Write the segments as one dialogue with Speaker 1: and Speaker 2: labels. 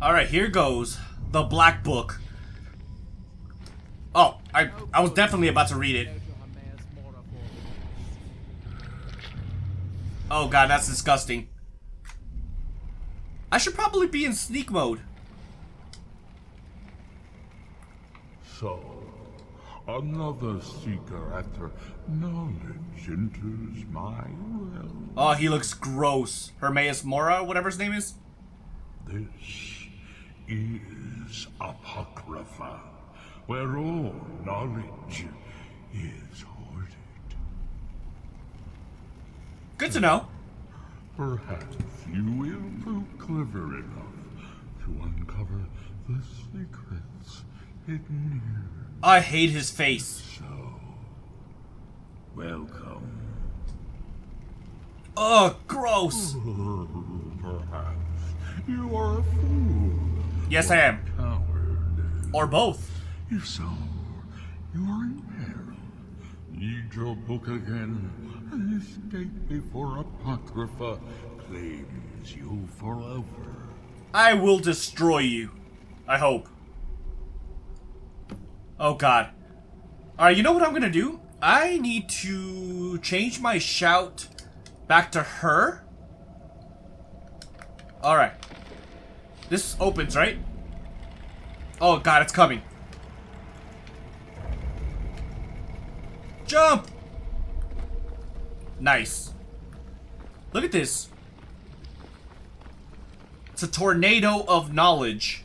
Speaker 1: Alright, here goes. The Black Book. Oh, I, I was definitely about to read it. Oh god, that's disgusting. I should probably be in sneak mode.
Speaker 2: So, another seeker after knowledge enters my realm.
Speaker 1: Oh, he looks gross. Hermaeus Mora, whatever his name is.
Speaker 2: This is Apocrypha, where all knowledge is hoarded.
Speaker 1: Good to know.
Speaker 2: Perhaps you will prove clever enough to uncover the secrets hidden here.
Speaker 1: I hate his face.
Speaker 2: So, welcome.
Speaker 1: Oh, gross.
Speaker 2: Perhaps you are a fool.
Speaker 1: Yes, I am. Or both.
Speaker 2: If so, you are in peril. Need your book again and escape before Apocrypha claims you forever.
Speaker 1: I will destroy you. I hope. Oh god. Alright, you know what I'm gonna do? I need to change my shout back to her. Alright. This opens, right? Oh god, it's coming. Jump! Nice. Look at this. It's a tornado of knowledge.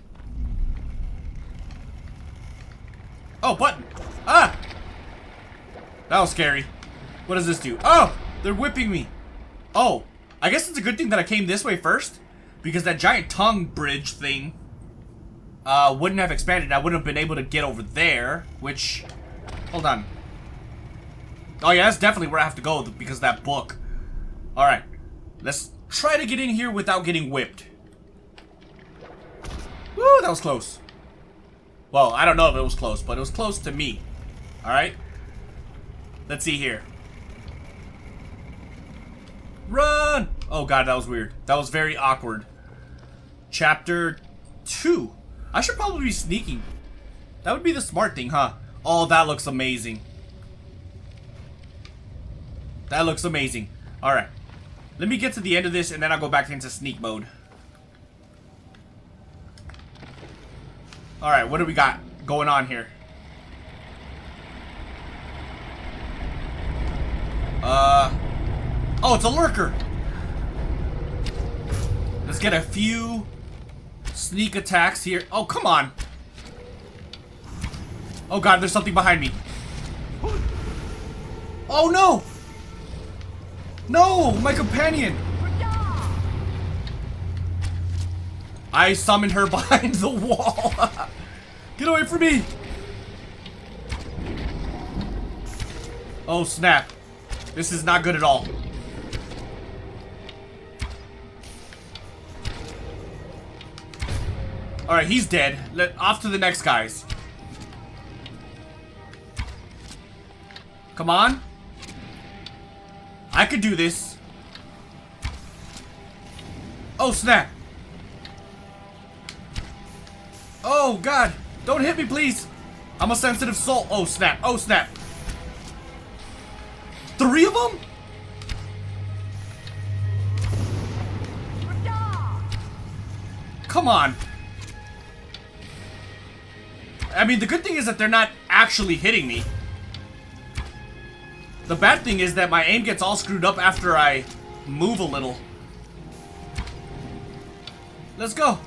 Speaker 1: Oh, button! Ah! That was scary. What does this do? Oh! They're whipping me! Oh! I guess it's a good thing that I came this way first. Because that giant tongue bridge thing uh, wouldn't have expanded. I wouldn't have been able to get over there. Which... Hold on. Oh yeah, that's definitely where I have to go because that book. Alright. Let's try to get in here without getting whipped. Woo, that was close. Well, I don't know if it was close, but it was close to me. Alright? Let's see here. Run! Oh god, that was weird. That was very awkward. Chapter 2. I should probably be sneaking. That would be the smart thing, huh? Oh, that looks amazing. That looks amazing. Alright. Let me get to the end of this and then I'll go back into sneak mode. Alright, what do we got going on here? Uh... Oh, it's a lurker! Let's get a few sneak attacks here. Oh, come on! Oh god, there's something behind me. Oh no! No! My companion! I summoned her behind the wall! Get away from me! Oh snap. This is not good at all. Alright, he's dead. Let off to the next guys. Come on. I could do this. Oh, snap. Oh, God. Don't hit me, please. I'm a sensitive soul. Oh, snap. Oh, snap. Three of them? Come on. I mean, the good thing is that they're not actually hitting me. The bad thing is that my aim gets all screwed up after I move a little. Let's go.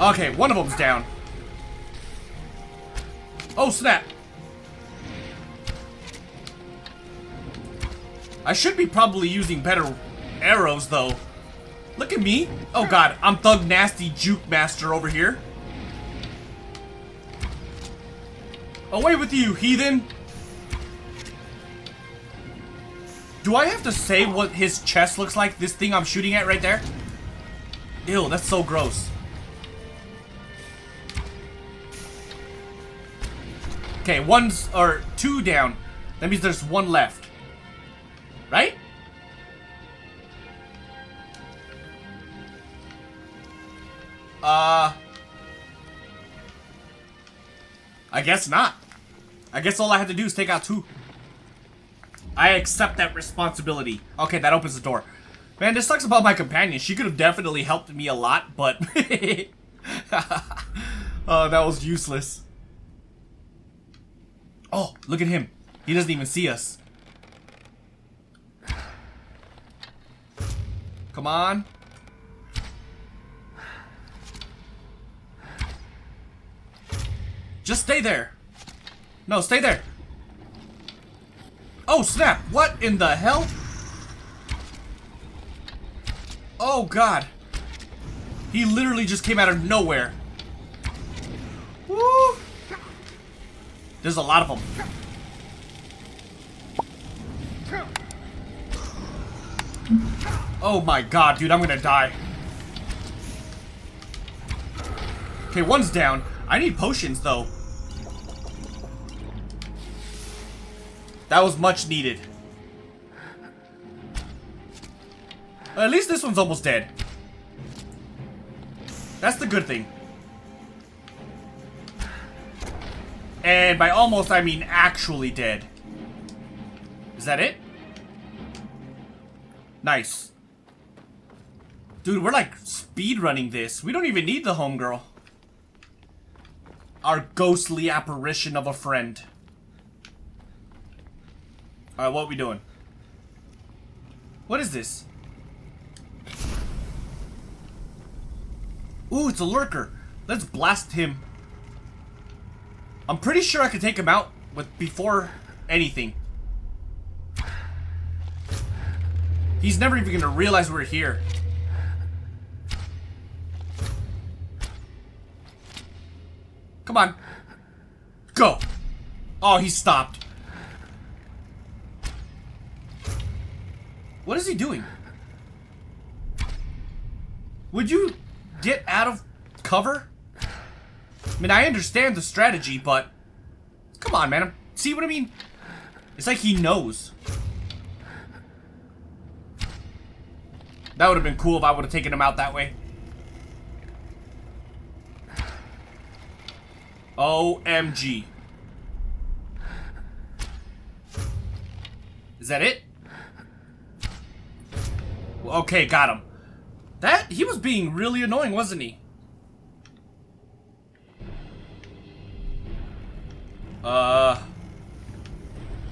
Speaker 1: Okay, one of them's down. Oh, snap. I should be probably using better arrows, though. Look at me. Oh, God. I'm Thug Nasty Juke Master over here. Away with you, heathen! Do I have to say what his chest looks like? This thing I'm shooting at right there? Ew, that's so gross. Okay, one's, or two down. That means there's one left. Right? Uh... I guess not. I guess all I had to do is take out two. I accept that responsibility. Okay, that opens the door. Man, this sucks about my companion. She could have definitely helped me a lot, but... oh, that was useless. Oh, look at him. He doesn't even see us. Come on. Just stay there. No, stay there. Oh, snap. What in the hell? Oh, God. He literally just came out of nowhere. Woo! There's a lot of them. Oh my god, dude, I'm gonna die. Okay, one's down. I need potions, though. That was much needed. At least this one's almost dead. That's the good thing. And by almost, I mean actually dead. Is that it? Nice. Dude, we're like speed running this. We don't even need the homegirl. Our ghostly apparition of a friend. Alright, what we doing? What is this? Ooh, it's a lurker. Let's blast him. I'm pretty sure I could take him out with before anything. He's never even gonna realize we're here. Come on. Go. Oh, he stopped. What is he doing? Would you get out of cover? I mean, I understand the strategy, but... Come on, man. See what I mean? It's like he knows. That would have been cool if I would have taken him out that way. OMG. Is that it? Okay, got him. That, he was being really annoying, wasn't he? Uh...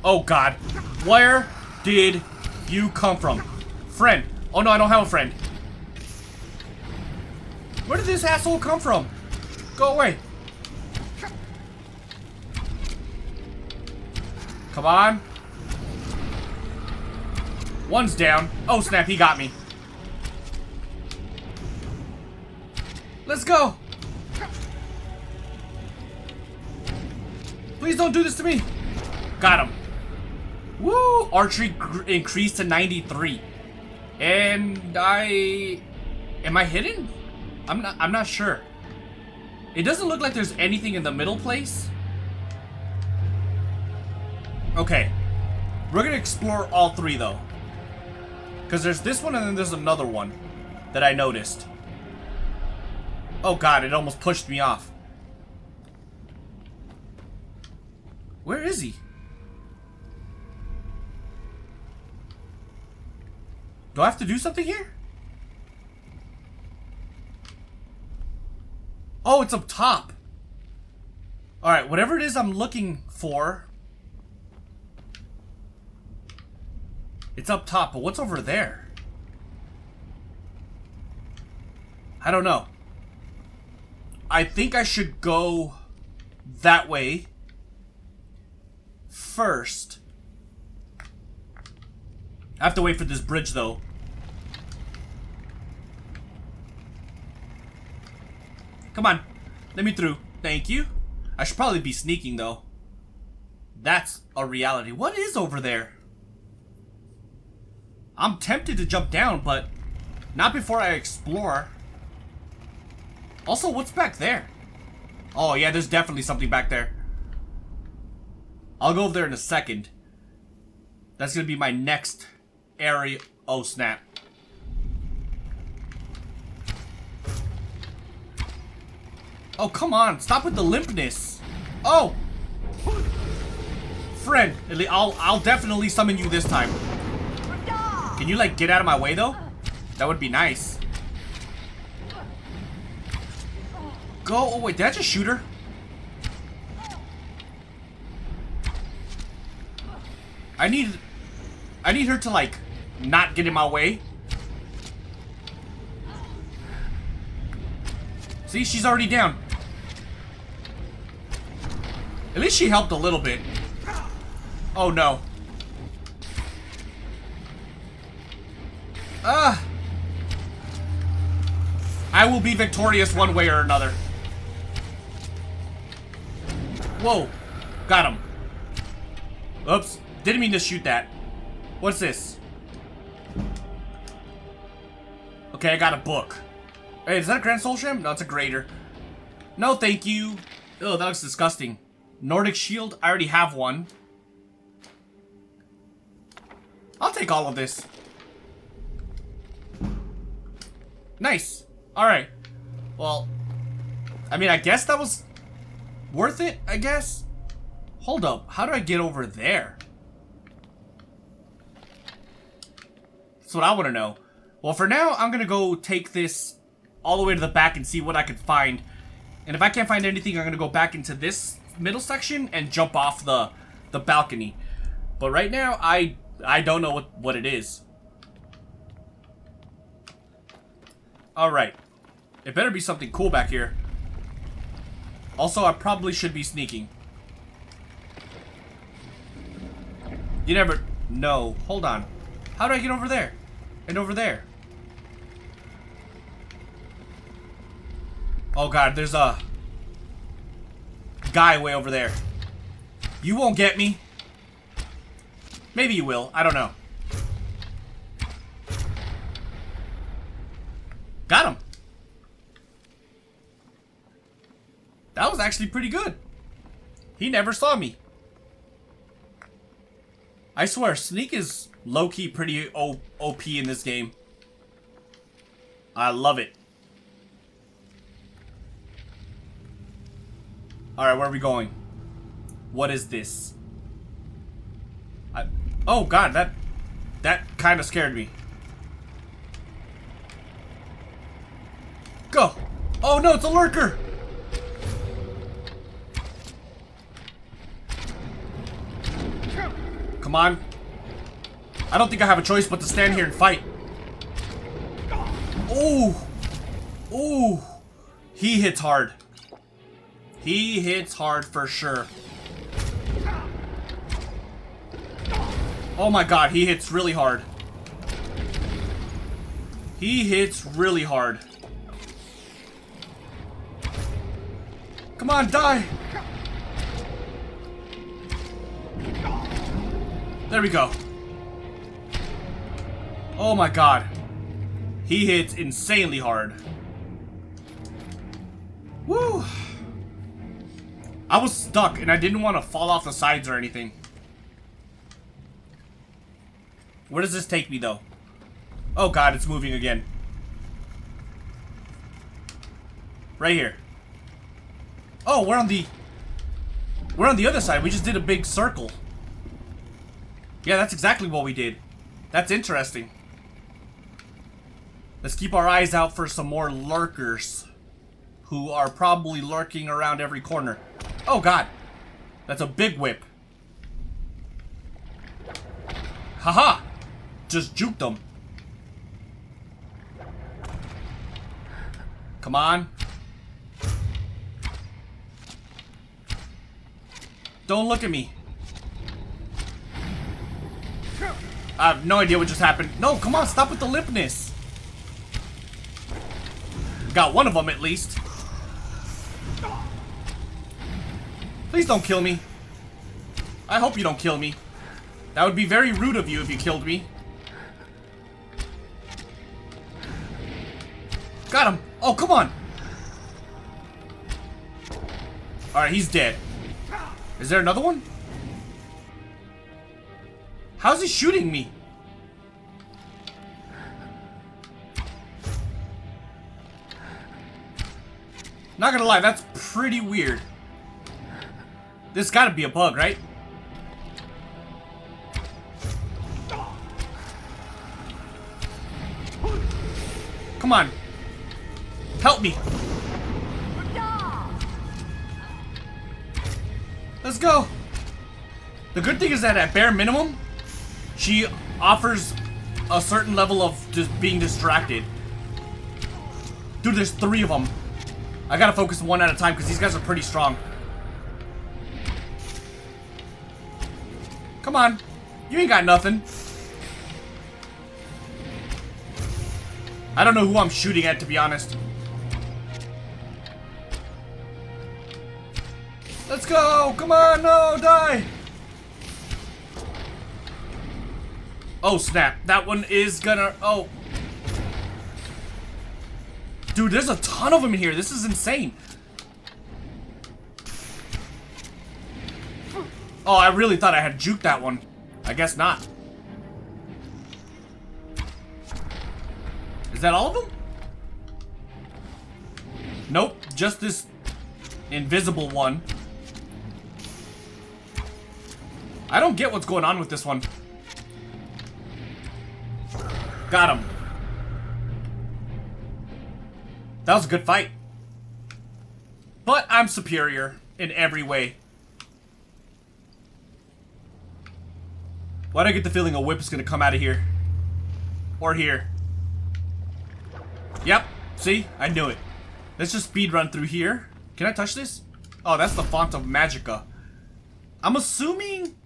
Speaker 1: Oh god. Where did you come from? Friend. Oh no, I don't have a friend. Where did this asshole come from? Go away. Come on. One's down. Oh, snap, he got me. Let's go. Please don't do this to me. Got him. Woo! Archery increased to 93. And I... Am I hidden? I'm not, I'm not sure. It doesn't look like there's anything in the middle place. Okay. We're gonna explore all three, though. Because there's this one and then there's another one that I noticed. Oh god, it almost pushed me off. Where is he? Do I have to do something here? Oh, it's up top. Alright, whatever it is I'm looking for, It's up top, but what's over there? I don't know. I think I should go that way first. I have to wait for this bridge, though. Come on. Let me through. Thank you. I should probably be sneaking, though. That's a reality. What is over there? I'm tempted to jump down, but not before I explore. Also, what's back there? Oh, yeah, there's definitely something back there. I'll go over there in a second. That's gonna be my next area. Oh, snap. Oh, come on. Stop with the limpness. Oh! Friend, I'll, I'll definitely summon you this time. Can you, like, get out of my way, though? That would be nice. Go. Oh, wait. Did I just shoot her? I need... I need her to, like, not get in my way. See, she's already down. At least she helped a little bit. Oh, no. Ah. I will be victorious one way or another. Whoa. Got him. Oops. Didn't mean to shoot that. What's this? Okay, I got a book. Hey, is that a Grand Soul Gem? No, it's a grader. No, thank you. Oh, that looks disgusting. Nordic Shield? I already have one. I'll take all of this. Nice. Alright. Well, I mean, I guess that was worth it, I guess? Hold up. How do I get over there? That's what I want to know. Well, for now, I'm going to go take this all the way to the back and see what I could find. And if I can't find anything, I'm going to go back into this middle section and jump off the, the balcony. But right now, I I don't know what, what it is. Alright. It better be something cool back here. Also, I probably should be sneaking. You never... No. Hold on. How do I get over there? And over there? Oh god, there's a... Guy way over there. You won't get me. Maybe you will. I don't know. Got him. That was actually pretty good. He never saw me. I swear, Sneak is low-key pretty o OP in this game. I love it. Alright, where are we going? What is this? I, oh god, that that kind of scared me. Go! Oh no, it's a lurker! Come on. I don't think I have a choice but to stand here and fight. Ooh! Ooh! He hits hard. He hits hard for sure. Oh my god, he hits really hard. He hits really hard. Come on, die! There we go. Oh my god. He hits insanely hard. Woo! I was stuck and I didn't want to fall off the sides or anything. Where does this take me though? Oh god, it's moving again. Right here. Oh, we're on the... We're on the other side. We just did a big circle. Yeah, that's exactly what we did. That's interesting. Let's keep our eyes out for some more lurkers. Who are probably lurking around every corner. Oh god. That's a big whip. Haha! -ha! Just juked them. Come on. Don't look at me. I have no idea what just happened. No, come on, stop with the limpness. Got one of them at least. Please don't kill me. I hope you don't kill me. That would be very rude of you if you killed me. Got him. Oh, come on. Alright, he's dead. Is there another one? How's he shooting me? Not gonna lie, that's pretty weird. This gotta be a bug, right? Come on. Help me. Let's go. The good thing is that at bare minimum, she offers a certain level of just being distracted. Dude, there's three of them. I gotta focus one at a time because these guys are pretty strong. Come on. You ain't got nothing. I don't know who I'm shooting at, to be honest. Go! Come on, no, die! Oh, snap. That one is gonna... Oh. Dude, there's a ton of them here. This is insane. Oh, I really thought I had juked that one. I guess not. Is that all of them? Nope, just this invisible one. I don't get what's going on with this one. Got him. That was a good fight. But I'm superior in every way. Why do I get the feeling a whip is going to come out of here? Or here? Yep. See? I knew it. Let's just speed run through here. Can I touch this? Oh, that's the font of Magicka. I'm assuming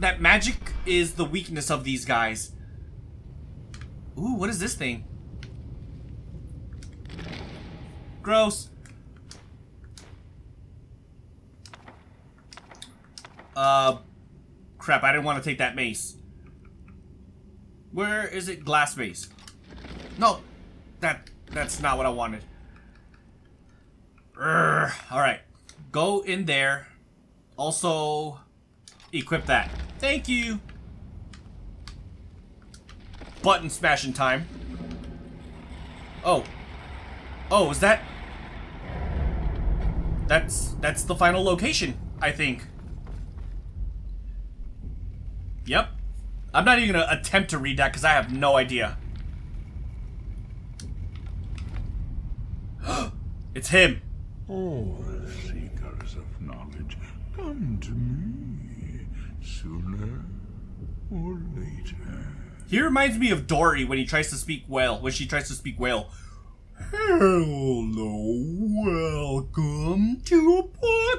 Speaker 1: that magic is the weakness of these guys. Ooh, what is this thing? Gross. Uh, crap, I didn't want to take that mace. Where is it? Glass mace. No, that that's not what I wanted. Alright. Go in there. Also, equip that. Thank you. Button smashing time. Oh. Oh, is that... That's, that's the final location, I think. Yep. I'm not even gonna attempt to read that because I have no idea. it's him.
Speaker 2: Oh, seekers of knowledge, come to me or later.
Speaker 1: He reminds me of Dory when he tries to speak whale, when she tries to speak whale. Hello, welcome to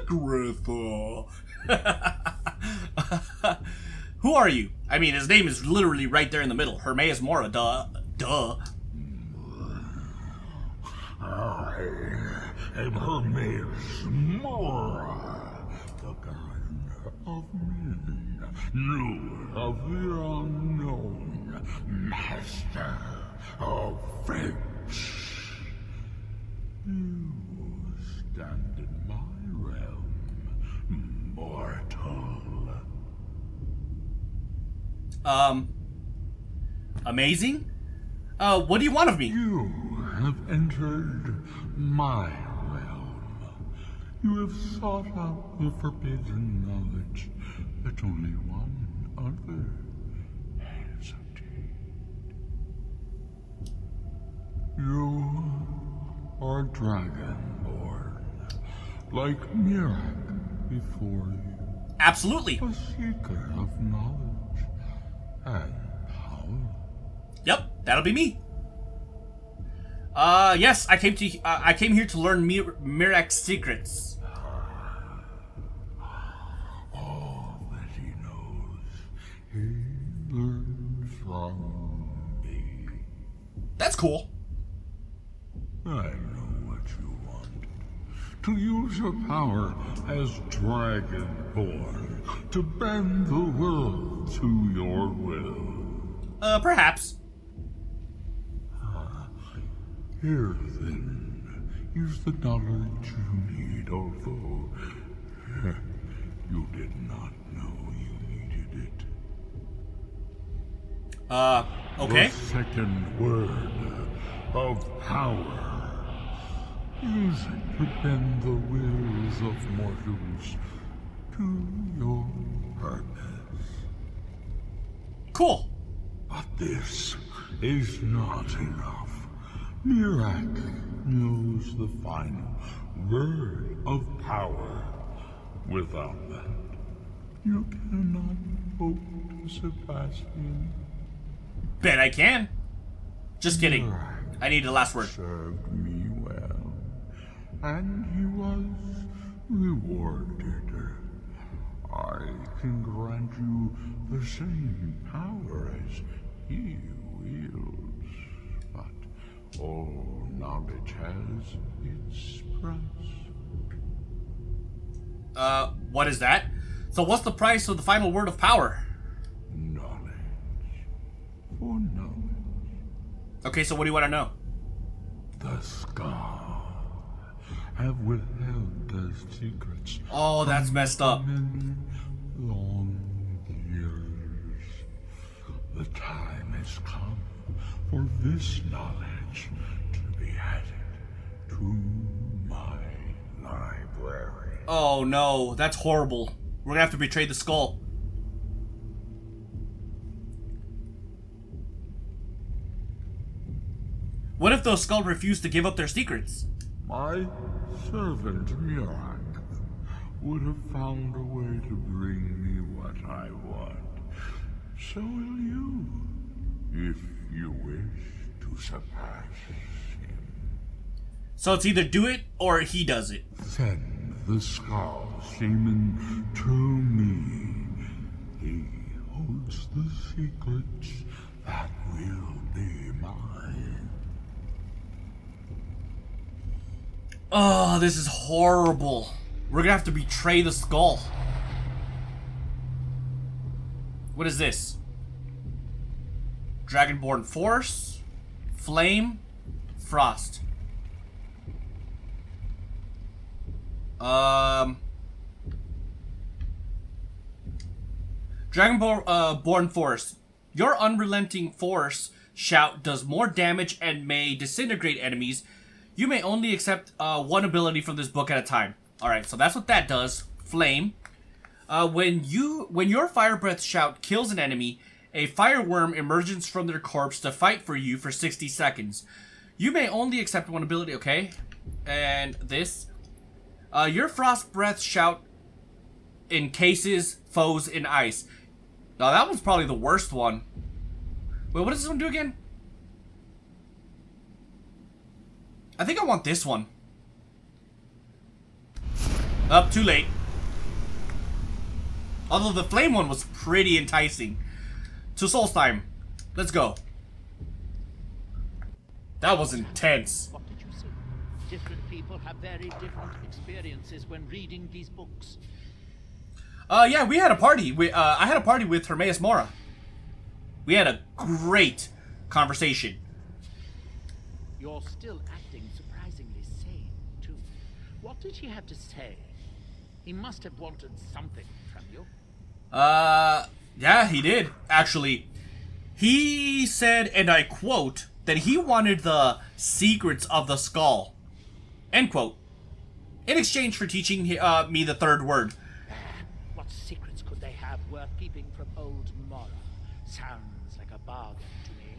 Speaker 1: Apocrypha. Who are you? I mean, his name is literally right there in the middle. Hermaeus Mora, duh. Duh.
Speaker 2: I am Hermaeus Mora, the guide of men, knower of the unknown, master of fate. You stand in my realm, mortal.
Speaker 1: Um, amazing? Uh, what do you want of me?
Speaker 2: You have entered my realm. You have sought out the forbidden knowledge that only one other has obtained. You are dragonborn, like Miraak before you,
Speaker 1: Absolutely.
Speaker 2: a seeker of knowledge and power.
Speaker 1: Yep, that'll be me. Uh, yes, I came to uh, I came here to learn Mir- Miraak's secrets.
Speaker 2: All that he knows, he learns from me.
Speaker 1: That's cool.
Speaker 2: I know what you want. To use your power as Dragonborn, to bend the world to your will.
Speaker 1: Uh, perhaps.
Speaker 2: Here then is the knowledge you need, although you did not know
Speaker 1: Uh, okay.
Speaker 2: The second word of power. Use it to bend the wills of mortals to your purpose.
Speaker 1: Cool.
Speaker 2: But this is not enough. Miraak knows the final word of power. Without that, you cannot hope to surpass him.
Speaker 1: Bet I can. Just kidding. I need the last word.
Speaker 2: served me well, and he was rewarded. I can grant you the same power as he wields, but all knowledge has its price.
Speaker 1: Uh, what is that? So what's the price of the final word of power?
Speaker 2: Oh, knowledge.
Speaker 1: Okay, so what do you want to know?
Speaker 2: The Skaal have withheld their secrets
Speaker 1: Oh, that's messed up.
Speaker 2: long years. The time has come for this knowledge to be added to my library.
Speaker 1: Oh no, that's horrible. We're gonna have to betray the Skaal. What if those Skaal refuse to give up their secrets?
Speaker 2: My servant Miraak would have found a way to bring me what I want. So will you, if you wish to surpass him.
Speaker 1: So it's either do it or he does it.
Speaker 2: Send the Skaal Shaman to me. He holds the secrets that will be mine.
Speaker 1: Oh, this is horrible. We're gonna have to betray the Skaal. What is this? Dragonborn Force, Flame, Frost. Um. Dragonborn uh, Born Force. Your unrelenting force shout does more damage and may disintegrate enemies. You may only accept uh, one ability from this book at a time. Alright, so that's what that does. Flame. Uh, when you when your fire breath shout kills an enemy, a fireworm emerges from their corpse to fight for you for 60 seconds. You may only accept one ability, okay? And this. Uh, your frost breath shout encases foes in ice. Now that one's probably the worst one. Wait, what does this one do again? I think I want this one. Up, too late. Although the flame one was pretty enticing. To Soul's time. Let's go. That was intense.
Speaker 3: What did you say? Different people have very different experiences when reading these books.
Speaker 1: Uh, yeah, we had a party. We, uh, I had a party with Hermaeus Mora. We had a great conversation.
Speaker 3: You're still acting surprisingly sane, too. What did he have to say? He must have wanted something from you.
Speaker 1: Uh, yeah, he did, actually. He said, and I quote, that he wanted the secrets of the Skaal. End quote. In exchange for teaching uh, me the third word.
Speaker 3: What secrets could they have worth keeping from old Mora? Sounds like a bargain to me.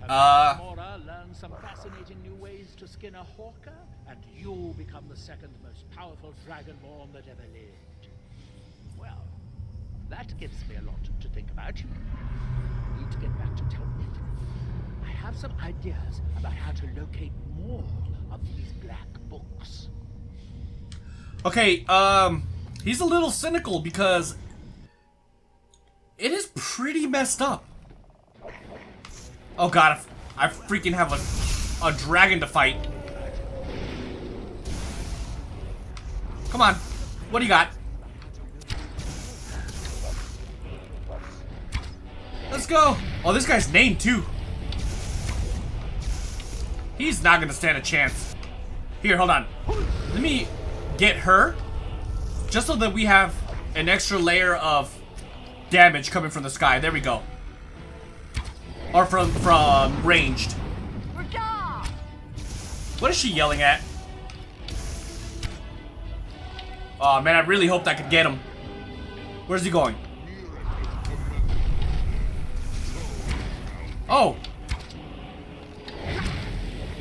Speaker 3: Have
Speaker 1: Uh.
Speaker 3: Mora learned some fascinating new ways to skin a and you become the second most powerful dragonborn that ever lived. Well, that gives me a lot to think about. I Need to get back to Tel Mithryn. I have some ideas about how to locate more of these black books.
Speaker 1: Okay, um, he's a little cynical because it is pretty messed up. Oh god, I freaking have a, a dragon to fight. Come on, what do you got? Let's go. Oh, this guy's named too. He's not gonna stand a chance. Here, hold on. Let me get her. Just so that we have an extra layer of damage coming from the sky. There we go. Or from from ranged. What is she yelling at? Oh man, I really hoped I could get him. Where's he going? Oh!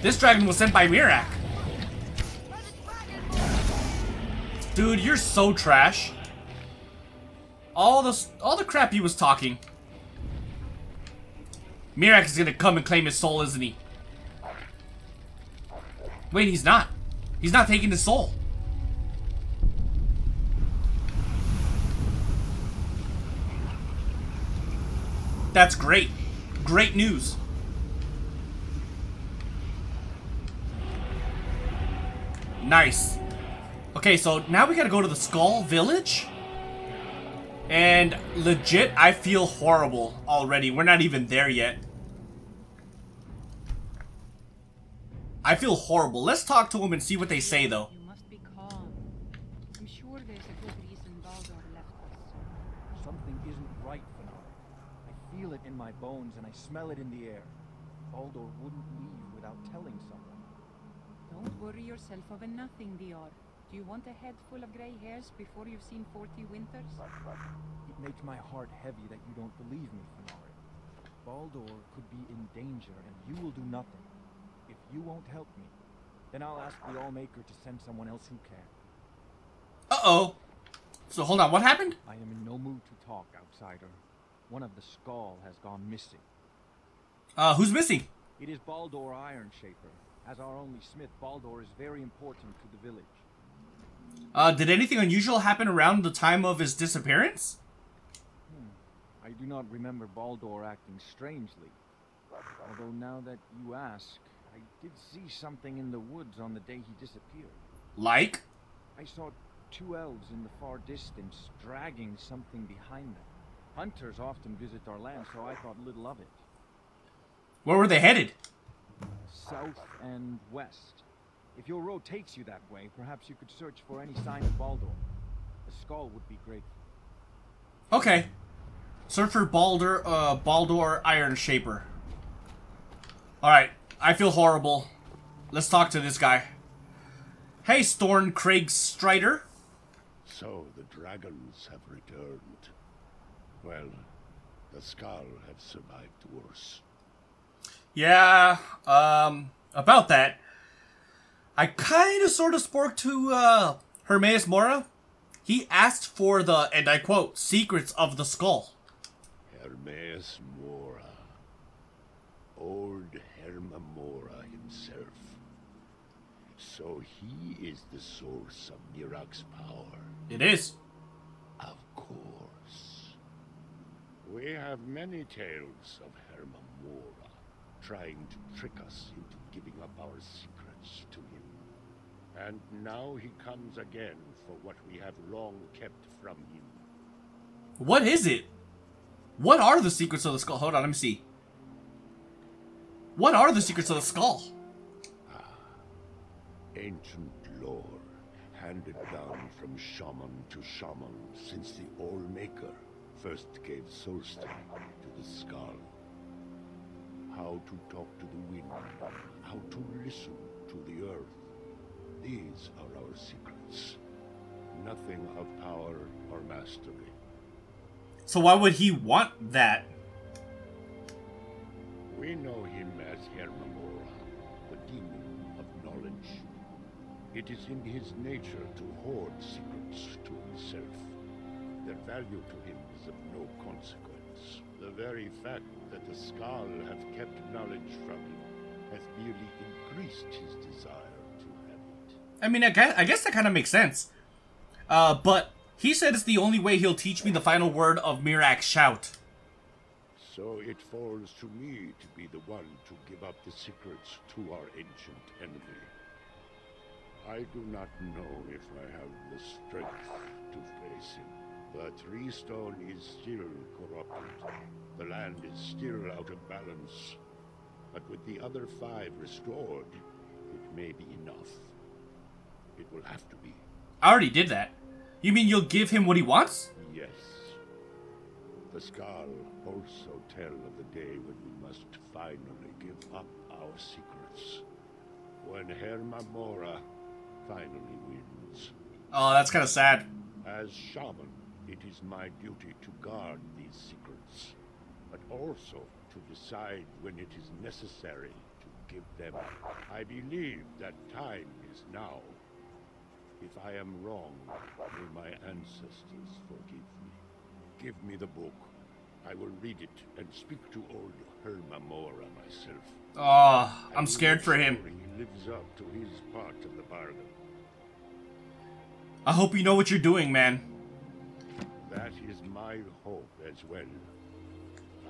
Speaker 1: This dragon was sent by Miraak. Dude, you're so trash. All the all the crap he was talking. Miraak is gonna come and claim his soul, isn't he? Wait, he's not. He's not taking his soul. That's great. Great news. Nice. Okay, so now we gotta go to the Skaal Village? And legit, I feel horrible already. We're not even there yet. I feel horrible. Let's talk to them and see what they say, though.
Speaker 4: You must be calm. I'm sure there's a good reason Baldor left us.
Speaker 5: Something isn't right, Fanari. I feel it in my bones and I smell it in the air. Baldor wouldn't leave without telling someone.
Speaker 4: Don't worry yourself over nothing, Deor. Do you want a head full of grey hairs before you've seen 40 winters?
Speaker 5: It makes my heart heavy that you don't believe me, Fanari. Baldor could be in danger and you will do nothing. If you won't help me, then I'll ask the Allmaker to send someone else who can.
Speaker 1: Uh-oh. So hold on, what happened?
Speaker 5: I am in no mood to talk, outsider. One of the Skaal has gone missing.
Speaker 1: Uh, who's missing?
Speaker 5: It is Baldor Iron Shaper. As our only smith, Baldor is very important to the village.
Speaker 1: Uh, did anything unusual happen around the time of his disappearance?
Speaker 5: I do not remember Baldor acting strangely. Although now that you ask, I did see something in the woods on the day he disappeared.
Speaker 1: Like?
Speaker 5: I saw two elves in the far distance dragging something behind them. Hunters often visit our land, so I thought little of it.
Speaker 1: Where were they headed?
Speaker 5: South and west. If your road takes you that way, perhaps you could search for any sign of Baldor. A Skaal would be grateful.
Speaker 1: Okay. Search for Baldor, uh, Baldor Iron Shaper. Alright, I feel horrible. Let's talk to this guy. Hey, Storn Crag Strider.
Speaker 6: So the dragons have returned. Well, the Skaal have survived worse.
Speaker 1: Yeah, um, about that. I kind of sort of spoke to, uh, Hermaeus Mora. He asked for the, and I quote, secrets of the Skaal.
Speaker 6: Herma Mora. Old Herma Mora himself. So he is the source of Miraak's power.
Speaker 1: It is.
Speaker 6: Of course. We have many tales of Herma Mora trying to trick us into giving up our secrets to him. And now he comes again for what we have long kept from him.
Speaker 1: What is it? What are the secrets of the Skaal? Hold on, let me see. What are the secrets of the Skaal?
Speaker 6: Ah, Ancient lore, handed down from shaman to shaman since the All-Maker first gave Solstheim to the Skaal. How to talk to the wind, how to listen to the earth. These are our secrets. Nothing of power or mastery.
Speaker 1: So why would he want that?
Speaker 6: We know him as Hermamora, the demon of knowledge. It is in his nature to hoard secrets to himself. Their value to him is of no consequence. The very fact that the Skaal have kept knowledge from him has merely increased his desire to have it.
Speaker 1: I mean, I guess, I guess that kind of makes sense. Uh, but he said it's the only way he'll teach me the final word of Miraak's shout.
Speaker 6: So it falls to me to be the one to give up the secrets to our ancient enemy. I do not know if I have the strength to face him. The Tree Stone is still corrupted. The land is still out of balance. But with the other five restored, it may be enough. It will have to be.
Speaker 1: I already did that. You mean you'll give him what he wants?
Speaker 6: Yes. The Skaal also tell of the day when we must finally give up our secrets. When Herma Mora finally wins.
Speaker 1: Oh, that's kind of sad.
Speaker 6: As shaman, it is my duty to guard these secrets, but also to decide when it is necessary to give them. I believe that time is now. If I am wrong, may my ancestors forgive me. Give me the book. I will read it and speak to old Herma Mora myself.
Speaker 1: Oh, I'm scared for him.
Speaker 6: He lives up to his part of the bargain.
Speaker 1: I hope you know what you're doing, man.
Speaker 6: That is my hope as well.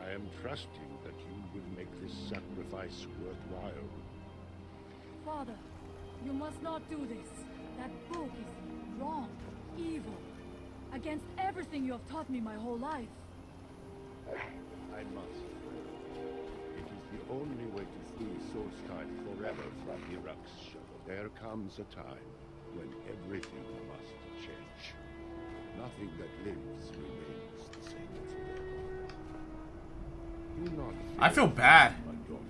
Speaker 6: I am trusting that you will make this sacrifice worthwhile.
Speaker 7: Father, you must not do this. That book is wrong, evil, against everything you have taught me my whole life.
Speaker 6: I must. It is the only way to free Solstheim forever from Miraak's shadow. There comes a time when everything must change. Nothing that lives remains the same forever. Do not
Speaker 1: I feel bad.
Speaker 6: my daughter.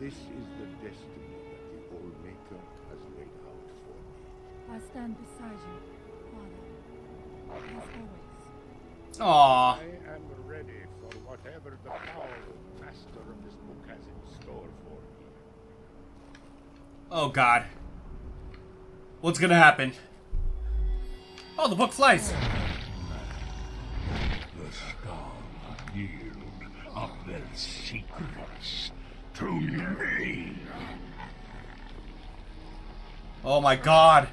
Speaker 6: This is the destiny that the Old Maker has laid out for me.
Speaker 7: I stand beside you, Father, as always.
Speaker 1: Aw.
Speaker 6: I am ready for whatever the powerful master of this book has in store for me.
Speaker 1: Oh god. What's gonna happen? Oh, the book flies.
Speaker 2: The Skaal yield of their secrets to me.
Speaker 1: Oh my god.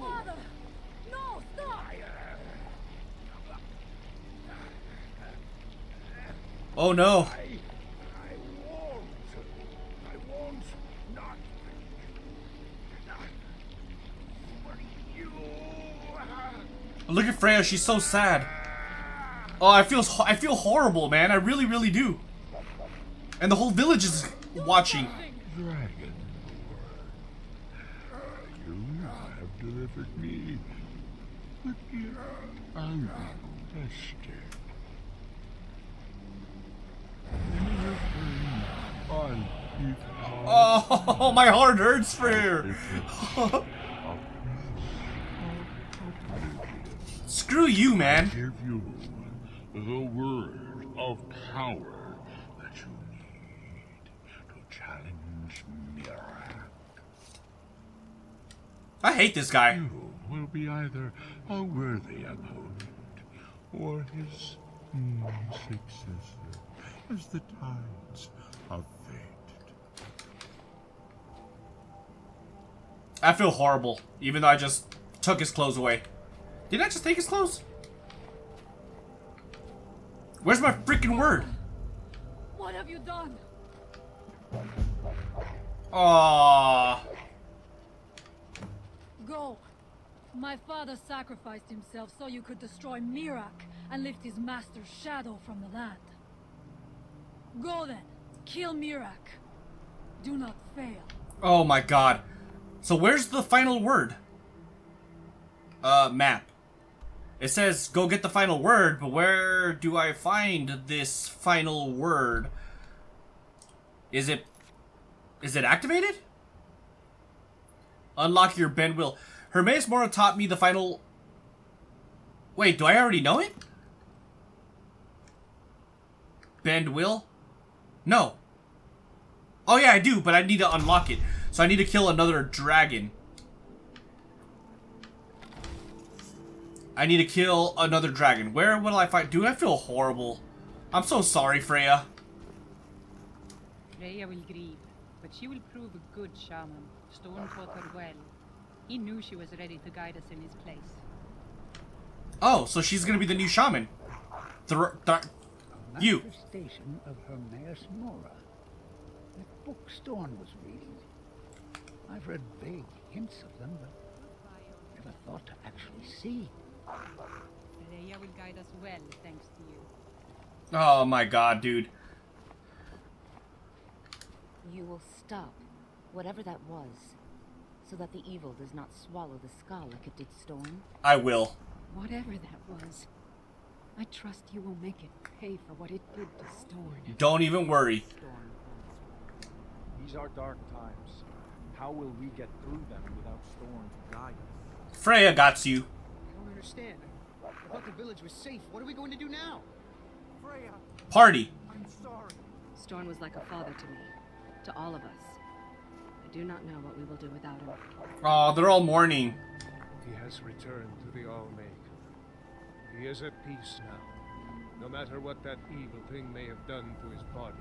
Speaker 7: Father! No!
Speaker 1: Oh no.
Speaker 6: I, I won't. I won't not. Not for you.
Speaker 1: Look at Frea, she's so sad. Oh, I feel I feel horrible, man. I really, really do. And the whole village is watching.
Speaker 2: Dragon You have delivered me, but yet I'm tested.
Speaker 1: Oh, my heart hurts for Screw you, man.
Speaker 2: give you the word of power that you need to challenge Miraak.
Speaker 1: I hate this guy.
Speaker 2: You will be either a worthy opponent or his successor as the tides of fate.
Speaker 1: I feel horrible, even though I just took his clothes away. Did I just take his clothes? Where's my freaking word?
Speaker 7: What have you done?
Speaker 1: Aww.
Speaker 7: Go. My father sacrificed himself so you could destroy Miraak and lift his master's shadow from the land. Go then. Kill Miraak. Do not fail.
Speaker 1: Oh my god. So where's the final word? Uh, map. It says go get the final word, but where do I find this final word? Is it... Is it activated? Unlock your bend will. Hermaeus Mora taught me the final... Wait, do I already know it? Bend will? No. Oh yeah, I do, but I need to unlock it. So I need to kill another dragon. I need to kill another dragon. Where will I find... Dude, I feel horrible. I'm so sorry, Frea.
Speaker 4: Frea will grieve, but she will prove a good shaman. Storn taught her well. He knew she was ready to guide us in his place.
Speaker 1: Oh, so she's gonna be the new shaman. Thr th you.
Speaker 3: Manifestation of Hermaeus Mora. That book Storn was reading. I've read vague hints of them, but never thought to actually see.
Speaker 4: Frea uh, will guide us well, thanks to you.
Speaker 1: Oh my god, dude.
Speaker 8: You will stop, whatever that was, so that the evil does not swallow the Skaal like it did Storn.
Speaker 1: I will.
Speaker 4: Whatever that was, I trust you will make it pay for what it did to Storn.
Speaker 1: Don't even worry.
Speaker 5: These are dark times. How will we get through them without Storn to guide us?
Speaker 1: Frea got you.
Speaker 9: I don't understand. I thought the village was safe. What are we going to do now?
Speaker 5: Frea,
Speaker 1: Party.
Speaker 5: I'm sorry.
Speaker 8: Storn was like a father to me, to all of us. I do not know what we will do without him.
Speaker 1: Oh, they're all mourning.
Speaker 10: He has returned to the Allmaker. He is at peace now, no matter what that evil thing may have done to his body.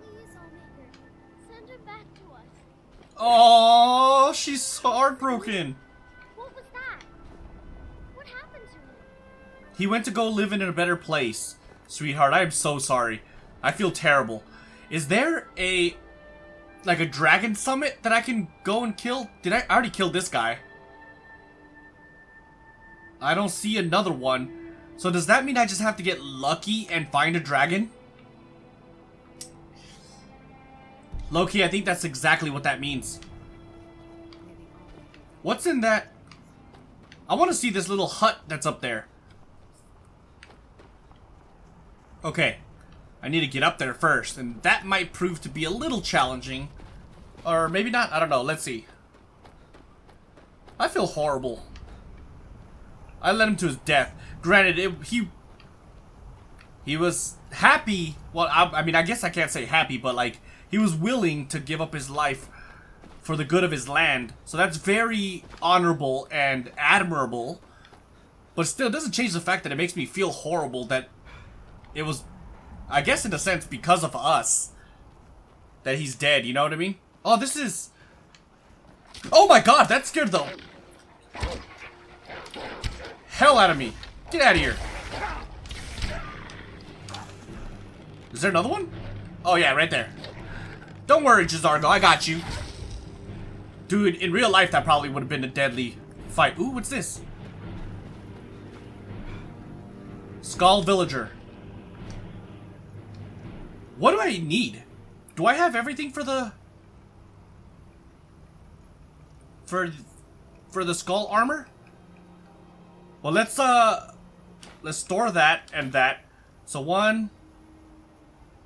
Speaker 11: Please, Allmaker, send her back to us.
Speaker 1: Oh, she's heartbroken. He went to go live in a better place. Sweetheart, I am so sorry. I feel terrible. Is there a like a dragon summit that I can go and kill? Did I, I already killed this guy? I don't see another one. So does that mean I just have to get lucky and find a dragon? Loki, I think that's exactly what that means. What's in that? I want to see this little hut that's up there. Okay. I need to get up there first, and that might prove to be a little challenging. Or maybe not, I don't know, let's see. I feel horrible. I led him to his death. Granted, it, he... He was happy, well, I, I mean, I guess I can't say happy, but like, he was willing to give up his life for the good of his land. So that's very honorable and admirable. But still, it doesn't change the fact that it makes me feel horrible that it was, I guess in a sense, because of us that he's dead, you know what I mean? Oh, this is... Oh my god, that scared the hell out of me. Get out of here. Is there another one? Oh yeah, right there. Don't worry, J'zargo, I got you. Dude, in real life, that probably would have been a deadly fight. Ooh, what's this? Skaal Villager. What do I need? Do I have everything for the... For... For the Skaal armor? Well, let's, uh... Let's store that and that. So one...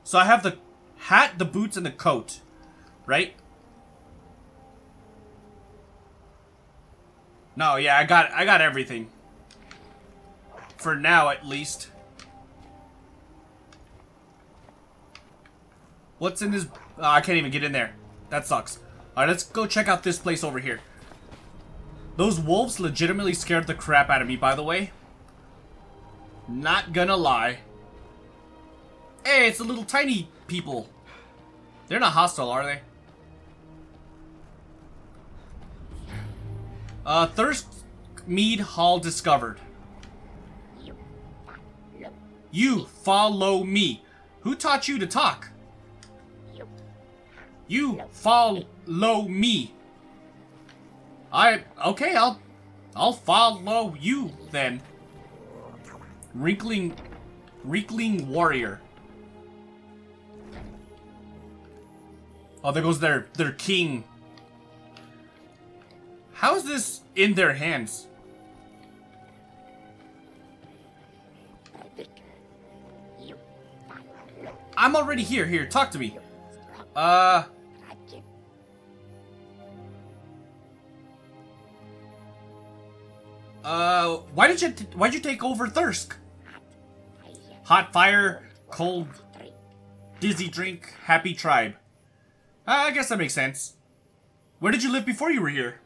Speaker 1: So I have the hat, the boots, and the coat. Right? No, yeah, I got I got everything. For now, at least. What's in this? Oh, I can't even get in there. That sucks. Alright, let's go check out this place over here. Those wolves legitimately scared the crap out of me, by the way. Not gonna lie. Hey, it's the little tiny people. They're not hostile, are they? Uh, Thirsk Mead Hall discovered. You follow me. Who taught you to talk? You follow low me. I okay, I'll I'll follow you then. Reekling Reekling warrior. Oh, there goes their their king. How is this in their hands? I'm already here. Here, talk to me. Uh. Uh, why did you why did you take over Thirsk? Hot fire, cold, dizzy drink, happy tribe. Uh, I guess that makes sense. Where did you live before you were here?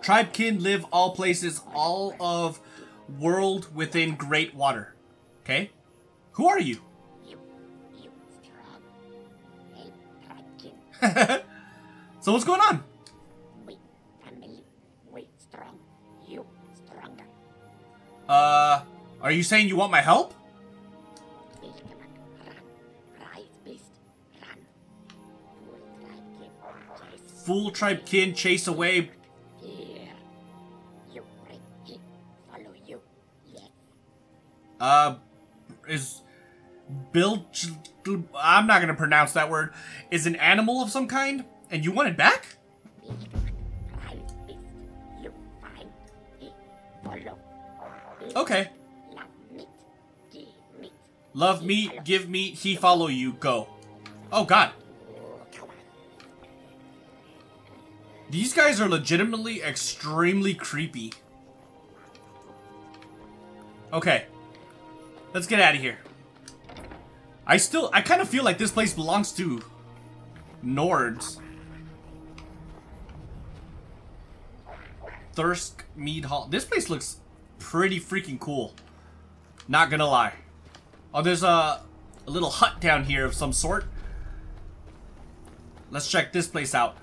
Speaker 1: Tribe kin live all places, all of world within great water. Okay? Who are you? so what's going on? Uh, are you saying you want my help? Fool tribe kin chase away. Uh, is Bill? I'm not gonna pronounce that word. Is an animal of some kind, and you want it back? Okay. Love meat, give meat, he follow you, go. Oh god. These guys are legitimately extremely creepy. Okay. Let's get out of here. I still, I kind of feel like this place belongs to Nords. Thirsk Mead Hall. This place looks pretty freaking cool. Not gonna lie. Oh, there's a, a little hut down here of some sort. Let's check this place out.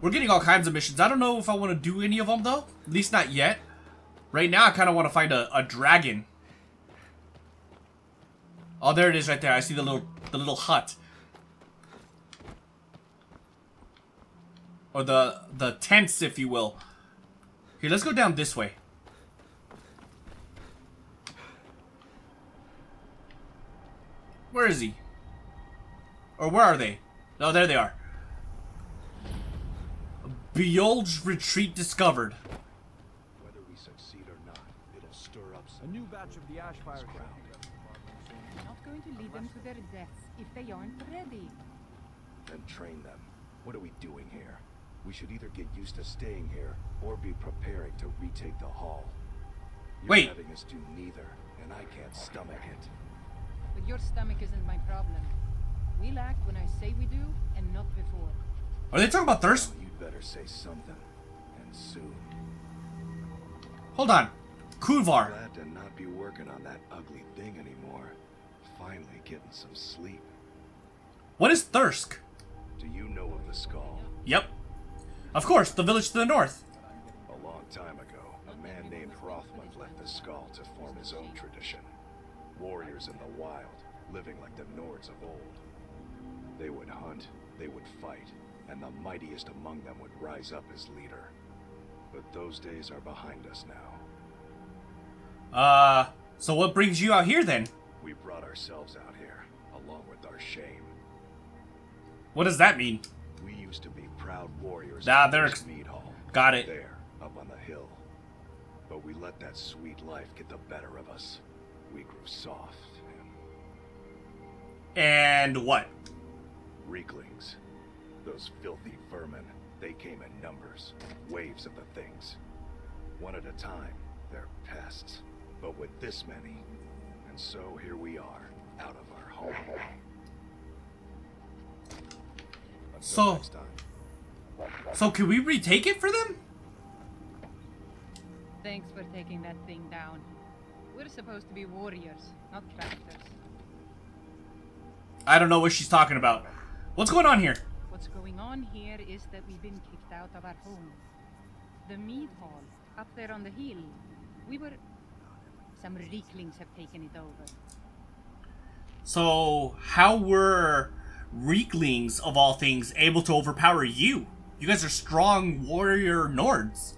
Speaker 1: We're getting all kinds of missions. I don't know if I want to do any of them, though. At least not yet. Right now, I kind of want to find a, a dragon. Oh, there it is right there. I see the little the little hut. Or the the tents, if you will. Here, let's go down this way. Where is he? Or where are they? Oh, there they are. Bujold retreat discovered.
Speaker 12: Whether we succeed or not, it'll stir up
Speaker 5: A new batch of the Ashfire crowd.
Speaker 4: You're not going to lead them to their deaths if they aren't ready.
Speaker 12: Then train them. What are we doing here? We should either get used to staying here, or be preparing to retake the hall. You're
Speaker 1: Wait.
Speaker 12: having us do neither, and I can't stomach it.
Speaker 4: But your stomach isn't my problem. We'll act when I say we do, and not before.
Speaker 1: Are they talking about Thirsk?
Speaker 12: Well, you'd better say something, and soon.
Speaker 1: Hold on. Kuvar.
Speaker 12: Glad to not be working on that ugly thing anymore. Finally getting some sleep.
Speaker 1: What is Thirsk?
Speaker 12: Do you know of the Skaal?
Speaker 1: Yep. Of course, the village to the north.
Speaker 12: A long time ago, a man named Hrothmund left the Skaal to form his own tradition. Warriors in the wild, living like the Nords of old. They would hunt, they would fight, and the mightiest among them would rise up as leader. But those days are behind us now.
Speaker 1: Uh, so what brings you out here then?
Speaker 12: We brought ourselves out here, along with our shame.
Speaker 1: What does that mean?
Speaker 12: We used to be proud warriors.
Speaker 1: Nah, they're
Speaker 12: Mead Hall.
Speaker 1: Got it.
Speaker 12: There, up on the hill. But we let that sweet life get the better of us. We grew soft and
Speaker 1: And what?
Speaker 12: Reeklings. Those filthy vermin. They came in numbers. Waves of the things. One at a time. They're pests. But with this many. And so here we are. Out of our home. Until
Speaker 1: So- So can we retake it for them?
Speaker 4: Thanks for taking that thing down. We're supposed to be warriors, not crafters.
Speaker 1: I don't know what she's talking about. What's going on here?
Speaker 4: What's going on here is that we've been kicked out of our home. The mead hall, up there on the hill. We were... Some Reeklings have taken it over.
Speaker 1: So how were Reeklings of all things able to overpower you? You guys are strong warrior Nords.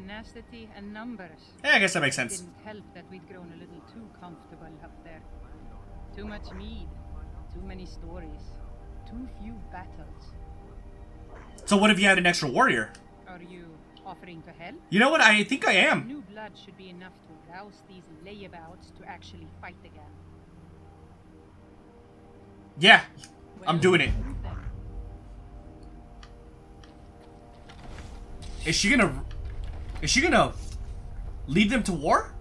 Speaker 4: Tenacity and numbers.
Speaker 1: Yeah, I guess that makes sense.
Speaker 4: Didn't help that we'd grown a little too comfortable up there. Too much mead, too many stories, too few battles.
Speaker 1: So what if you had an extra warrior?
Speaker 4: Are you offering to help?
Speaker 1: You know what? I think I am.
Speaker 4: New blood should be enough to rouse these layabouts to actually fight again.
Speaker 1: Yeah, I'm doing it. Is she gonna? Is she gonna lead them to war?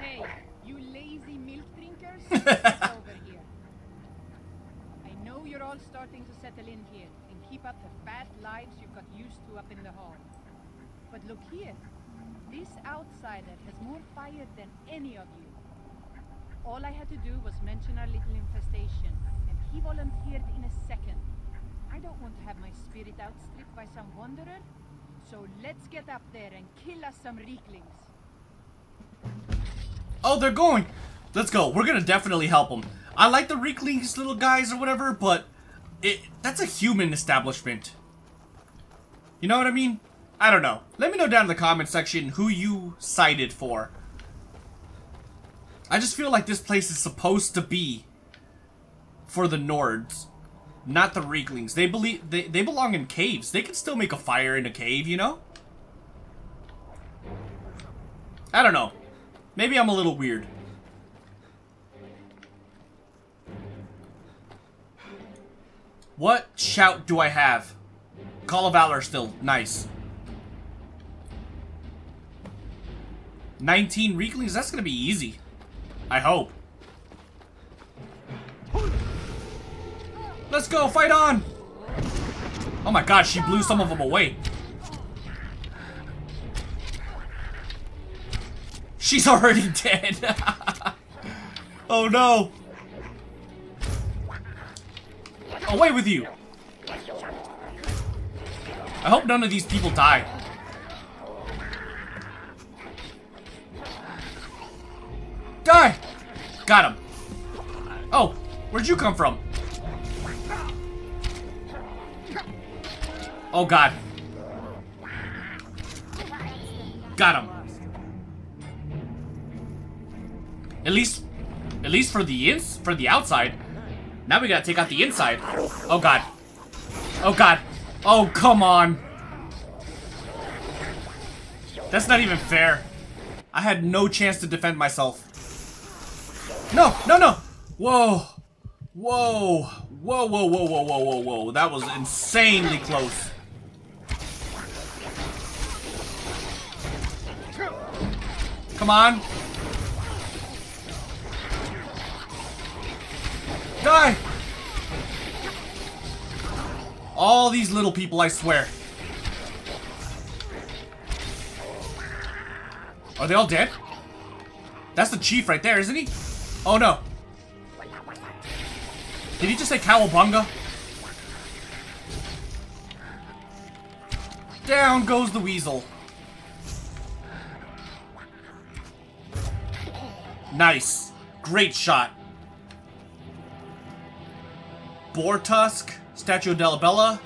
Speaker 4: Hey, you lazy milk drinkers! Over here. I know you're all starting to settle in here and keep up the fat lives you've got used to up in the hall. But look here. This outsider has more fire than any of you. All I had to do was mention our little infestation, and he volunteered in a second. I don't want to have my spirit outstripped by some wanderer, so let's get up there and kill us some reeklings.
Speaker 1: Oh, they're going. Let's go. We're gonna definitely help them. I like the Reeklings little guys or whatever, but it that's a human establishment. You know what I mean? I don't know. Let me know down in the comment section who you cited for. I just feel like this place is supposed to be for the Nords, not the Reeklings. They believe they, they belong in caves. They can still make a fire in a cave, you know? I don't know. Maybe I'm a little weird. What shout do I have? Call of Valor still. Nice. 19 Reeklings, that's gonna be easy. I hope. Let's go, fight on! Oh my god, she blew some of them away. She's already dead. oh no. Away with you. I hope none of these people die. Die! Got him. Oh, where'd you come from? Oh god. Got him. At least, at least for the ins, for the outside. Now we gotta take out the inside. Oh god. Oh god. Oh, come on. That's not even fair. I had no chance to defend myself. No, no, no. Whoa. Whoa. Whoa, whoa, whoa, whoa, whoa, whoa, whoa. That was insanely close. Come on. Die! All these little people, I swear. Are they all dead? That's the chief right there, isn't he? Oh no. Did he just say cowabunga? Down goes the weasel. Nice. Great shot. Boar Tusk. Statue of Dibella.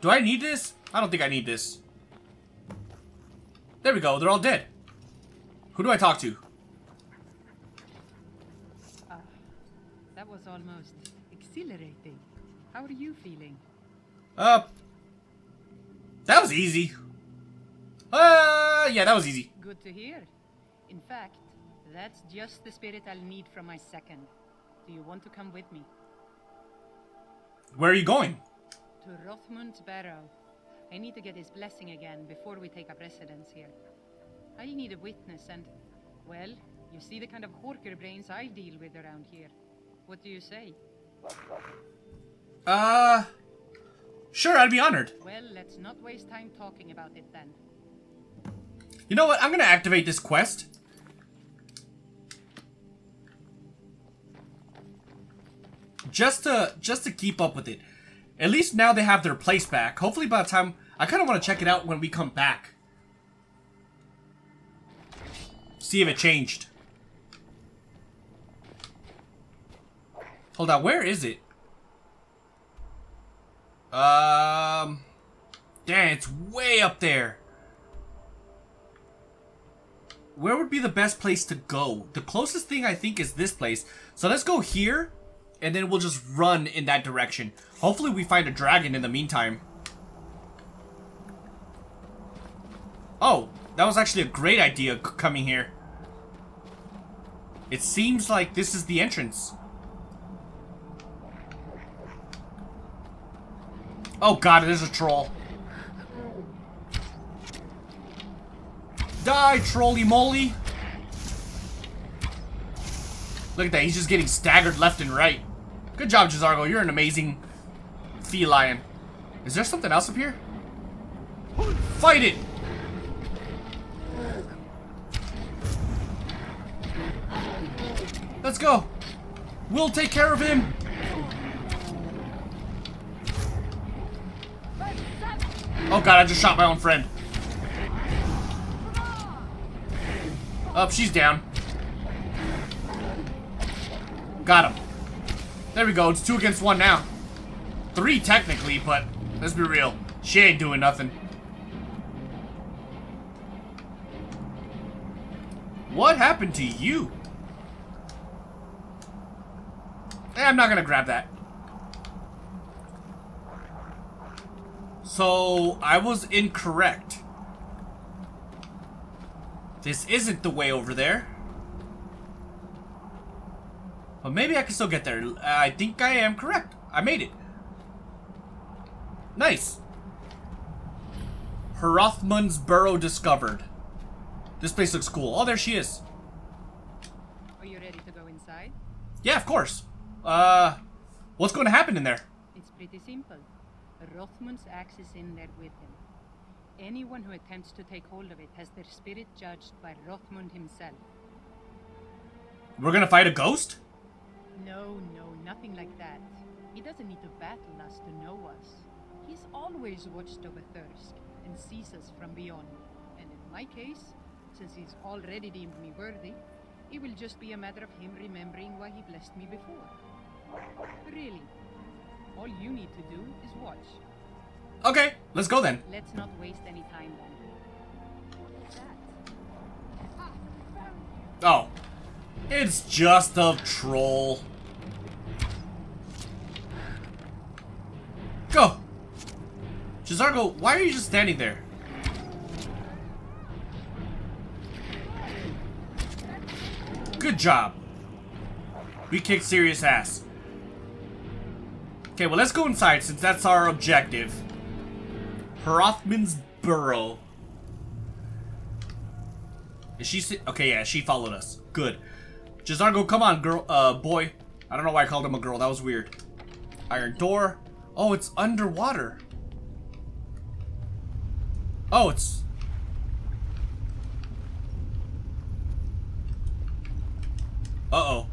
Speaker 1: Do I need this? I don't think I need this. There we go. They're all dead. Who do I talk to?
Speaker 4: Ah, that was almost exhilarating. How are you feeling?
Speaker 1: Uh, that was easy. Uh, yeah, that was easy.
Speaker 4: Good to hear. In fact, that's just the spirit I'll need from my second. Do you want to come with me?
Speaker 1: Where are you going?
Speaker 4: To Hrothmund's Barrow. I need to get his blessing again before we take up residence here. I need a witness and, well, you see the kind of horker brains I deal with around here. What do you say?
Speaker 1: Uh, sure, I'd be honored.
Speaker 4: Well, let's not waste time talking about it then.
Speaker 1: You know what? I'm gonna activate this quest. Just to just to keep up with it. At least now they have their place back. Hopefully by the time I kind of want to check it out when we come back. See if it changed. Hold on, where is it? Um, dang, it's way up there. Where would be the best place to go? The closest thing I think is this place. So let's go here, and then we'll just run in that direction. Hopefully we find a dragon in the meantime. Oh, that was actually a great idea coming here. It seems like this is the entrance. Oh god, it is a troll. Die, trolly moly! Look at that, he's just getting staggered left and right. Good job, J'zargo. You're an amazing feline. Is there something else up here? Fight it! Let's go! We'll take care of him! Oh god, I just shot my own friend. Up, oh, she's down. Got him. There we go, it's two against one now. Three technically, but let's be real. She ain't doing nothing. What happened to you? Eh, I'm not gonna grab that. So, I was incorrect. This isn't the way over there. But maybe I can still get there. I think I am correct. I made it. Nice. Hrothmund's Barrow discovered. This place looks cool. Oh, there she is.
Speaker 4: Are you ready to go inside?
Speaker 1: Yeah, of course. Uh, what's going to happen in there?
Speaker 4: It's pretty simple. Hrothmund's axe is in there with him. Anyone who attempts to take hold of it has their spirit judged by Hrothmund himself.
Speaker 1: We're gonna fight a ghost?
Speaker 4: No, no, nothing like that. He doesn't need to battle us to know us. He's always watched over Thirsk and sees us from beyond. And in my case, since he's already deemed me worthy, it will just be a matter of him remembering why he blessed me before. Really, all you need to do is watch.
Speaker 1: Okay, let's go then.
Speaker 4: Let's not waste any time then.
Speaker 1: Oh. It's just a troll. Go! J'zargo, why are you just standing there? Good job. We kicked serious ass. Okay, well let's go inside since that's our objective. Hrothmund's Barrow. Is she Okay, yeah, she followed us. Good. J'zargo, come on, girl, uh, boy. I don't know why I called him a girl. That was weird. Iron door. Oh, it's underwater. Oh, it's... Uh-oh.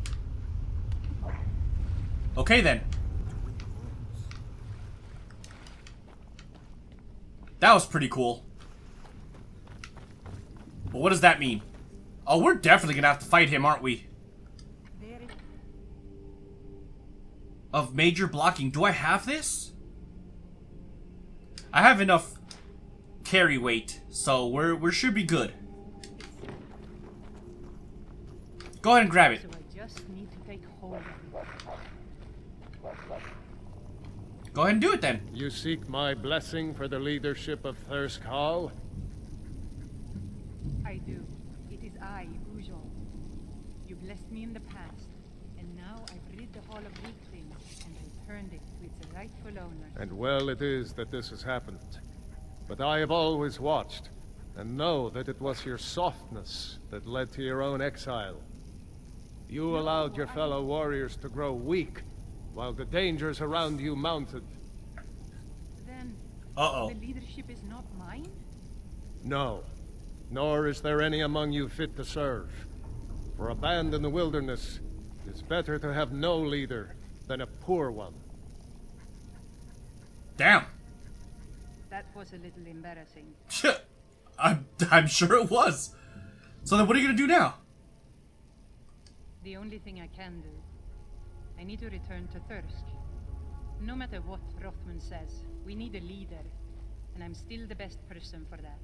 Speaker 1: Okay, then. That was pretty cool. But what does that mean? Oh, we're definitely gonna have to fight him, aren't we? Of major blocking. Do I have this? I have enough carry weight, so we're we should be good. Go ahead and grab it.
Speaker 4: So I just need to take hold of it.
Speaker 1: Go ahead and do it then.
Speaker 10: You seek my blessing for the leadership of Thirsk Hall?
Speaker 4: I do. It is I, Bujold. You blessed me in the past, and now I've rid the Hall of Weaklings and returned it to its rightful owner.
Speaker 10: And well it is that this has happened. But I have always watched, and know that it was your softness that led to your own exile. You allowed your fellow warriors to grow weak, while the dangers around you mounted.
Speaker 4: Then,
Speaker 1: Uh-oh.
Speaker 4: the leadership is not mine?
Speaker 10: No, nor is there any among you fit to serve. For a band in the wilderness, it's better to have no leader than a poor one.
Speaker 1: Damn.
Speaker 4: That was a little embarrassing.
Speaker 1: I'm, I'm sure it was. So then what are you gonna do now?
Speaker 4: The only thing I can do. I need to return to Thirsk. No matter what Hrothmund says, we need a leader, and I'm still the best person for that.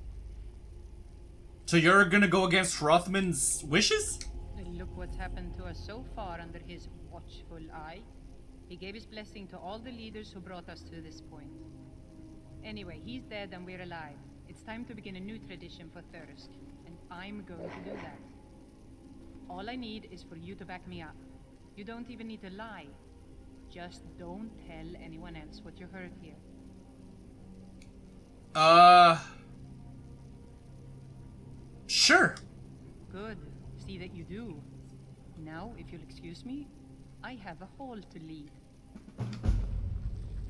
Speaker 1: So you're gonna go against Hrothmund's wishes?
Speaker 4: Look what's happened to us so far under his watchful eye. He gave his blessing to all the leaders who brought us to this point. Anyway, he's dead and we're alive. It's time to begin a new tradition for Thirsk, and I'm going to do that. All I need is for you to back me up. You don't even need to lie. Just don't tell anyone else what you heard here.
Speaker 1: Uh... Sure.
Speaker 4: Good. See that you do. Now, if you'll excuse me, I have a hall to lead.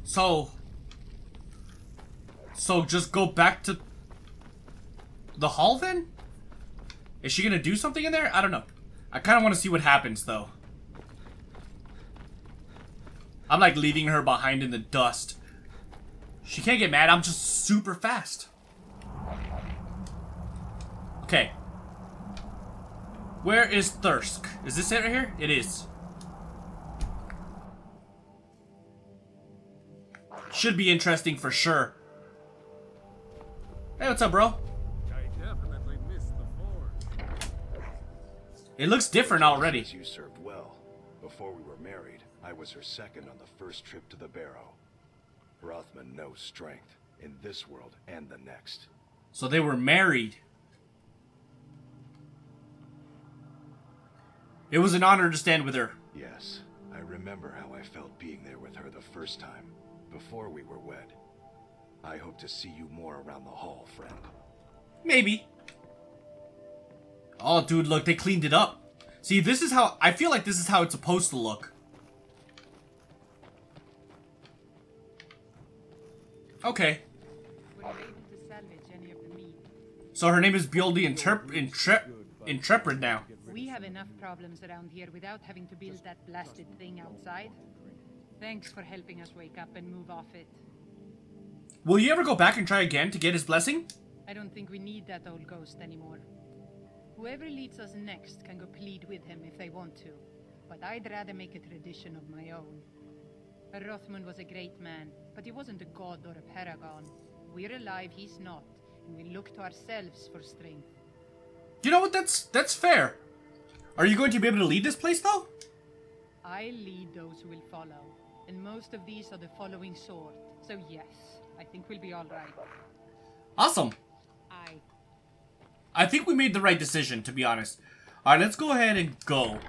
Speaker 1: So... So just go back to... The hall then? Is she gonna do something in there? I don't know. I kind of want to see what happens, though. I'm like leaving her behind in the dust. She can't get mad, I'm just super fast. Okay. Where is Thirsk? Is this it right here? It is. Should be interesting for sure. Hey, what's up, bro?
Speaker 10: I definitely missed the.
Speaker 1: It looks different already.
Speaker 12: You served well. Before we were married, I was her second on the first trip to the Barrow. Hrothmund knows strength, in this world and the next.
Speaker 1: So they were married. It was an honor to stand with her.
Speaker 12: Yes, I remember how I felt being there with her the first time, before we were wed. I hope to see you more around the hall, friend.
Speaker 1: Maybe. Oh, dude, look, they cleaned it up. See, this is how, I feel like this is how it's supposed to look. Okay.
Speaker 4: Were you able to salvage any of the meat?
Speaker 1: So her name is Bjoldi Interp Intrep Intrepid now.
Speaker 4: We have enough problems around here without having to build that blasted thing outside. Thanks for helping us wake up and move off it.
Speaker 1: Will you ever go back and try again to get his blessing?
Speaker 4: I don't think we need that old ghost anymore. Whoever leads us next can go plead with him if they want to, but I'd rather make a tradition of my own. Hrothmund was a great man, but he wasn't a god or a paragon. We're alive, he's not, and we look to ourselves for strength.
Speaker 1: You know what? That's that's fair. Are you going to be able to lead this place though?
Speaker 4: I lead those who will follow, and most of these are the following sort. So yes, I think we'll be all right.
Speaker 1: Awesome.
Speaker 4: I.
Speaker 1: I think we made the right decision, to be honest. Alright, let's go ahead and go.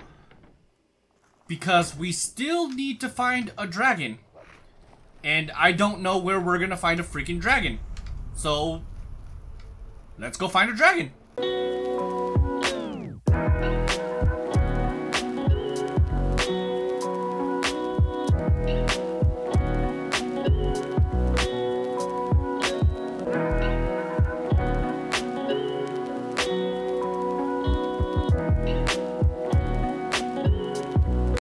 Speaker 1: Because we still need to find a dragon. And I don't know where we're gonna find a freaking dragon. So, let's go find a dragon.